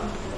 Thank